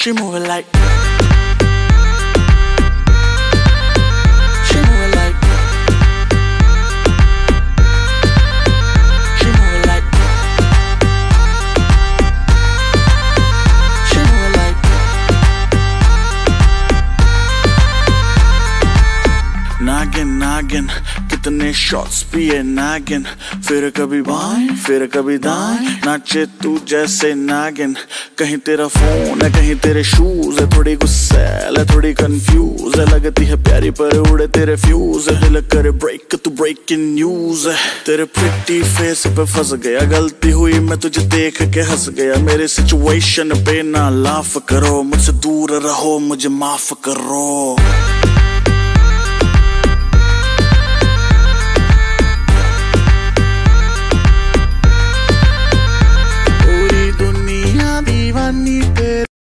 She moving like नागिन नागिन कितने शॉट्स पिए नागिन फिर कभी बाएँ, फिर कभी दाएँ. नाचे तू जैसे नागिन कहीं तेरा फ़ोन है, कहीं तेरे शूज़ है. थोड़ी गुस्सैल है थोड़ी कंफ्यूज है. लगती है प्यारी पर उड़े तेरे फ्यूज है. दिल करे ब्रेक तू ब्रेकिंग न्यूज़ है. तेरे प्रिटी फेस पे फंस गया. गलती हुई मैं तुझे देख के हंस गया. मेरे सिचुएशन पे ना लाफ करो. मुझसे दूर रहो, मुझे माफ़ करो. I need